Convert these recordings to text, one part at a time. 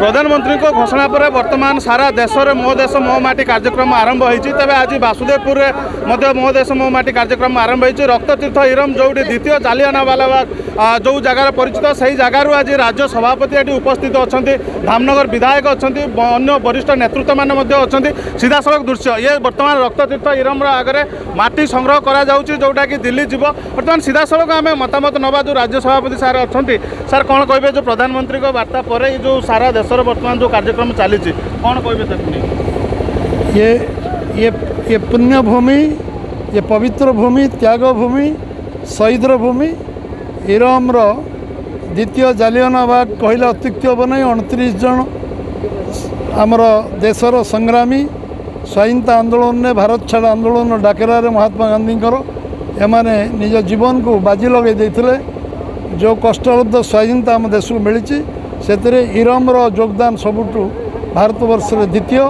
ପ୍ରଧାନମନ୍ତ୍ରୀଙ୍କ ଘୋଷଣା ପରେ ବର୍ତ୍ତମାନ ସାରା ଦେଶରେ ମୋ ଦେଶ ମୋ ମାଟି କାର୍ଯ୍ୟକ୍ରମ ଆରମ୍ଭ ହୋଇଛି। ତେବେ ଆଜି ବାସୁଦେବପୁରରେ ମଧ୍ୟ ମୋ ଦେଶ ମୋ ମାଟି କାର୍ଯ୍ୟକ୍ରମ ଆରମ୍ଭ ହୋଇଛି। ରକ୍ତତୀର୍ଥ ଇରମ ଯେଉଁଠି ଦ୍ୱିତୀୟ ଜାଲିଆନାବାଲାବାଗ ଯେଉଁ ଜାଗାରେ ପରିଚିତ ସେହି ଜାଗାରୁ ଆଜି ରାଜ୍ୟ ସଭାପତି ଏଠି ଉପସ୍ଥିତ ଅଛନ୍ତି। ଧାମନଗର ବିଧାୟକ ଅଛନ୍ତି ଅନ୍ୟ ବରିଷ୍ଠ ନେତୃତ୍ୱମାନେ ମଧ୍ୟ ଅଛନ୍ତି। ସିଧାସଳଖ ଦୃଶ୍ୟ ଇଏ ବର୍ତ୍ତମାନ ରକ୍ତତୀର୍ଥ ଇରମର ଆଗରେ ମାଟି ସଂଗ୍ରହ କରାଯାଉଛି ଯେଉଁଟାକି ଦିଲ୍ଲୀ ଯିବ। ବର୍ତ୍ତମାନ ସିଧାସଳଖ ଆମେ ମତାମତ ନେବା ଯେଉଁ ରାଜ୍ୟ ସଭାପତି ସାର୍ ଅଛନ୍ତି। ସାର୍ କ'ଣ କହିବେ ଯେଉଁ ପ୍ରଧାନମନ୍ତ୍ରୀଙ୍କ ବାର୍ତ୍ତା ପରେ ଯେଉଁ ସାରା দেশের বর্তমান যে কার্যক্রম চালছে কোণ কে তাকে ইয়ে ইয়ে ইয়ে পুণ্যভূমি ইয়ে পবিত্র ভূমি ত্যাগ ভূমি শহীদর ভূমি ইরমর দ্বিতীয় জালিয়ানবাগ কহিলে অত্যুক্তি হব না অণতিশ জন আমার দেশর সংগ্রামী স্বাধীনতা আন্দোলনে, ভারত ছাড় আন্দোলন ডাকেরার মহাত্মা গান্ধীঙ্কর, এমানে নিজ জীবনকু বাজি লগাই দিয়ে যে কষ্টলব্ধ স্বাধীনতা আম দেশক মিছে ସେଥିରେ ଇରମର ଯୋଗଦାନ ସବୁଠୁ ଭାରତବର୍ଷରେ ଦ୍ୱିତୀୟ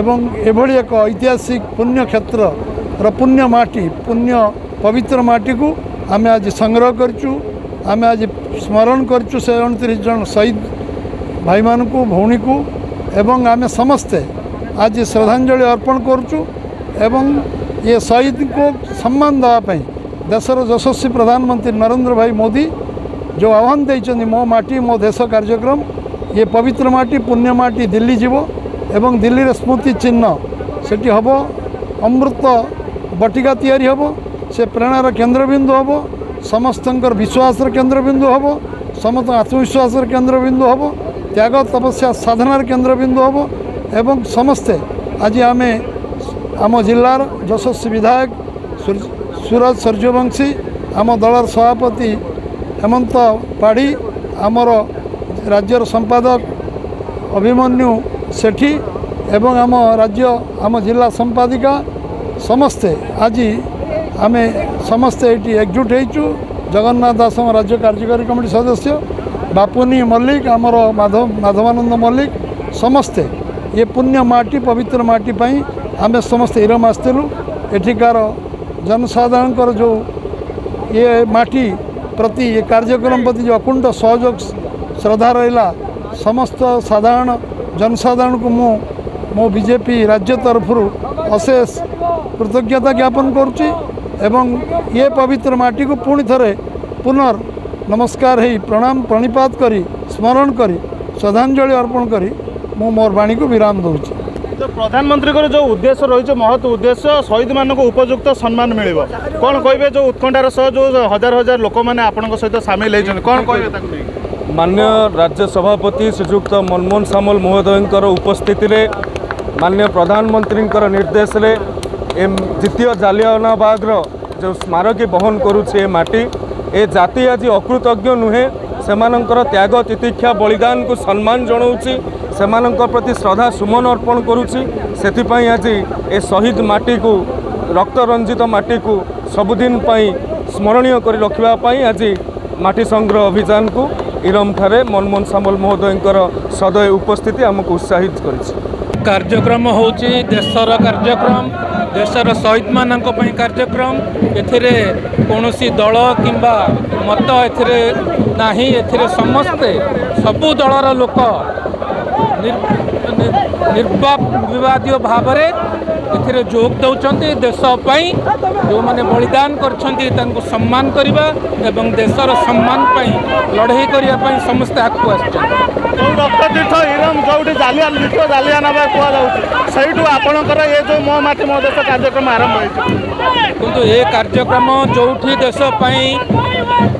ଏବଂ ଏଭଳି ଏକ ଐତିହାସିକ ପୁଣ୍ୟ କ୍ଷେତ୍ରର ପୁଣ୍ୟ ମାଟି ପୁଣ୍ୟ ପବିତ୍ର ମାଟିକୁ ଆମେ ଆଜି ସଂଗ୍ରହ କରିଛୁ ଆମେ ଆଜି ସ୍ମରଣ କରିଛୁ ସେ ଅଣତିରିଶ ଜଣ ଶହୀଦ ଭାଇମାନଙ୍କୁ ଭଉଣୀକୁ ଏବଂ ଆମେ ସମସ୍ତେ ଆଜି ଶ୍ରଦ୍ଧାଞ୍ଜଳି ଅର୍ପଣ କରୁଛୁ ଏବଂ ଏ ଶହୀଦଙ୍କୁ ସମ୍ମାନ ଦେବା ପାଇଁ ଦେଶର ଯଶସ୍ୱୀ ପ୍ରଧାନମନ୍ତ୍ରୀ ନରେନ୍ଦ୍ର ଭାଇ ମୋଦି ଯେଉଁ ଆହ୍ୱାନ ଦେଇଛନ୍ତି ମୋ ମାଟି ମୋ ଦେଶ କାର୍ଯ୍ୟକ୍ରମ ଇଏ ପବିତ୍ର ମାଟି ପୁଣ୍ୟ ମାଟି ଦିଲ୍ଲୀ ଯିବ ଏବଂ ଦିଲ୍ଲୀର ସ୍ମୃତି ଚିହ୍ନ ସେଠି ହେବ ଅମୃତ ବଟିକା ତିଆରି ହେବ ସେ ପ୍ରେରଣାର କେନ୍ଦ୍ରବିନ୍ଦୁ ହେବ ସମସ୍ତଙ୍କର ବିଶ୍ୱାସର କେନ୍ଦ୍ରବିନ୍ଦୁ ହେବ ସମସ୍ତଙ୍କ ଆତ୍ମବିଶ୍ୱାସର କେନ୍ଦ୍ରବିନ୍ଦୁ ହେବ ତ୍ୟାଗ ତପସ୍ୟା ସାଧନାର କେନ୍ଦ୍ରବିନ୍ଦୁ ହେବ ଏବଂ ସମସ୍ତେ ଆଜି ଆମେ ଆମ ଜିଲ୍ଲାର ଯଶସ୍ୱୀ ବିଧାୟକ ସୁର- ସୁରଜ ସୂର୍ଯ୍ୟବଂଶୀ ଆମ ଦଳର ସଭାପତି ହେମନ୍ତ ପାଢ଼ୀ ଆମର ରାଜ୍ୟର ସମ୍ପାଦକ ଅଭିମନ୍ୟୁ ସେଠୀ ଏବଂ ଆମ ରାଜ୍ୟ ଆମ ଜିଲ୍ଲା ସମ୍ପାଦିକା ସମସ୍ତେ ଆଜି ଆମେ ସମସ୍ତେ ଏଇଠି ଏକଜୁଟ ହେଇଛୁ ଜଗନ୍ନାଥ ଦାସ ଆମ ରାଜ୍ୟ କାର୍ଯ୍ୟକାରୀ କମିଟି ସଦସ୍ୟ ବାପୁନି ମଲ୍ଲିକ ଆମର ମାଧବ ମାଧବାନନ୍ଦ ମଲ୍ଲିକ ସମସ୍ତେ ଏ ପୁଣ୍ୟ ମାଟି ପବିତ୍ର ମାଟି ପାଇଁ ଆମେ ସମସ୍ତେ ଇରମ ଆସିଥିଲୁ ଏଠିକାର ଜନସାଧାରଣଙ୍କର ଯେଉଁ ଇଏ ମାଟି ପ୍ରତି ଏ କାର୍ଯ୍ୟକ୍ରମ ପ୍ରତି ଯେଉଁ ଅକୁଣ୍ଠ ସହଯୋଗ ଶ୍ରଦ୍ଧା ରହିଲା ସମସ୍ତ ସାଧାରଣ ଜନସାଧାରଣଙ୍କୁ ମୁଁ ମୋ ବିଜେପି ରାଜ୍ୟ ତରଫରୁ ଅଶେଷ କୃତଜ୍ଞତା ଜ୍ଞାପନ କରୁଛି ଏବଂ ଏ ପବିତ୍ର ମାଟିକୁ ପୁଣି ଥରେ ପୁନର୍ ନମସ୍କାର ହେଇ ପ୍ରଣାମ ପ୍ରଣିପାତ କରି ସ୍ମରଣ କରି ଶ୍ରଦ୍ଧାଞ୍ଜଳି ଅର୍ପଣ କରି ମୁଁ ମୋର ବାଣୀକୁ ବିରାମ ଦେଉଛି ତ ପ୍ରଧାନମନ୍ତ୍ରୀଙ୍କର ଯେଉଁ ଉଦ୍ଦେଶ୍ୟ ରହିଛି ମହତ୍ ଉଦ୍ଦେଶ୍ୟ ଶହୀଦମାନଙ୍କୁ ଉପଯୁକ୍ତ ସମ୍ମାନ ମିଳିବ। କ'ଣ କହିବେ ଯେଉଁ ଉତ୍କଣ୍ଠାର ସହ ଯେଉଁ ହଜାର ହଜାର ଲୋକମାନେ ଆପଣଙ୍କ ସହିତ ସାମିଲ ହେଇଛନ୍ତି? କ'ଣ କହିବେ ମାନ୍ୟ ରାଜ୍ୟ ସଭାପତି ଶ୍ରୀଯୁକ୍ତ ମନମୋହନ ସାମଲ ମହୋଦୟଙ୍କର ଉପସ୍ଥିତିରେ ମାନ୍ୟ ପ୍ରଧାନମନ୍ତ୍ରୀଙ୍କର ନିର୍ଦ୍ଦେଶରେ ଏ ଦ୍ୱିତୀୟ ଜାଲିଆନାବାଗର ଯେଉଁ ସ୍ମାରକୀ ବହନ କରୁଛି ଏ ମାଟି ଏ ଜାତି ଆଜି ଅକୃତଜ୍ଞ ନୁହେଁ ସେମାନଙ୍କର ତ୍ୟାଗ ତିତିକ୍ଷା ବଳିଦାନକୁ ସମ୍ମାନ ଜଣାଉଛି। ସେମାନଙ୍କ ପ୍ରତି ଶ୍ରଦ୍ଧା ସୁମନ ଅର୍ପଣ କରୁଛି। ସେଥିପାଇଁ ଆଜି ଏ ଶହୀଦ ମାଟିକୁ ରକ୍ତରଞ୍ଜିତ ମାଟିକୁ ସବୁଦିନ ପାଇଁ ସ୍ମରଣୀୟ କରି ରଖିବା ପାଇଁ ଆଜି ମାଟି ସଂଗ୍ରହ ଅଭିଯାନକୁ ଇରମଠାରେ ମନମୋହନ ସାମଲ ମହୋଦୟଙ୍କର ସଦୟ ଉପସ୍ଥିତି ଆମକୁ ଉତ୍ସାହିତ କରିଛି। କାର୍ଯ୍ୟକ୍ରମ ହେଉଛି ଦେଶର କାର୍ଯ୍ୟକ୍ରମ ଦେଶର ଶହୀଦମାନଙ୍କ ପାଇଁ କାର୍ଯ୍ୟକ୍ରମ। ଏଥିରେ କୌଣସି ଦଳ କିମ୍ବା ମତ ଏଥିରେ ନାହିଁ। ଏଥିରେ ସମସ୍ତେ ସବୁ ଦଳର ଲୋକ ନିର୍ବାଦୀୟ ଭାବରେ ଏଥିରେ ଯୋଗ ଦେଉଛନ୍ତି ଦେଶ ପାଇଁ ଯେଉଁମାନେ ବଳିଦାନ କରିଛନ୍ତି ତାଙ୍କୁ ସମ୍ମାନ କରିବା ଏବଂ ଦେଶର ସମ୍ମାନ ପାଇଁ ଲଢ଼େଇ କରିବା ପାଇଁ ସମସ୍ତେ ଆଗକୁ ଆସିଛନ୍ତି ଯେଉଁ ରକ୍ତତୀର୍ଥ ଇରମ ଯେଉଁଠି ଜାଲିଆ ଦ୍ୱିତୀୟ ଜାଲିଆନାବାଗ କୁହାଯାଉଛି ସେଇଠୁ ଆପଣଙ୍କର ଏ ଯେଉଁ ମୋ ମାଟି ମୋ ଦେଶ କାର୍ଯ୍ୟକ୍ରମ ଆରମ୍ଭ ହେଇଛି। କିନ୍ତୁ ଏ କାର୍ଯ୍ୟକ୍ରମ ଯେଉଁଠି ଦେଶ ପାଇଁ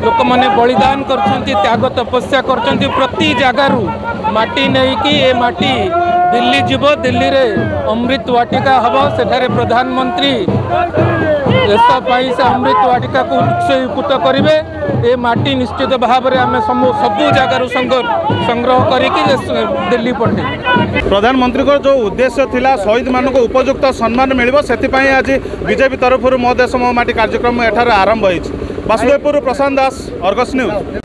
ଲୋକମାନେ ବଳିଦାନ କରିଛନ୍ତି ତ୍ୟାଗ ତପସ୍ୟା କରିଛନ୍ତି ପ୍ରତି ଜାଗାରୁ। ମାଟି ନେଇକି ଏ ମାଟି ଦିଲ୍ଲୀ ଯିବ ଦିଲ୍ଲୀରେ ଅମୃତ ବାଟିକା ହେବ ସେଠାରେ ପ୍ରଧାନମନ୍ତ୍ରୀ ଦେଶ ପାଇଁ ସେ ଅମୃତ ବାଟିକାକୁ ଉତ୍ସୀକୃତ କରିବେ। ଏ ମାଟି ନିଶ୍ଚିତ ଭାବରେ ଆମେ ସବୁ ଜାଗାରୁ ସଂଗ୍ରହ କରିକି ଦିଲ୍ଲୀ ପଠାଇବୁ। ପ୍ରଧାନମନ୍ତ୍ରୀଙ୍କର ଯେଉଁ ଉଦ୍ଦେଶ୍ୟ ଥିଲା ଶହୀଦମାନଙ୍କୁ ଉପଯୁକ୍ତ ସମ୍ମାନ ମିଳିବ ସେଥିପାଇଁ ଆଜି ବିଜେପି ତରଫରୁ ମୋ ଦେଶ ମୋ ମାଟି କାର୍ଯ୍ୟକ୍ରମ ଏଠାରେ ଆରମ୍ଭ ହୋଇଛି। Vasudevpur Prashant Das Argus news